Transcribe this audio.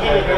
Yeah.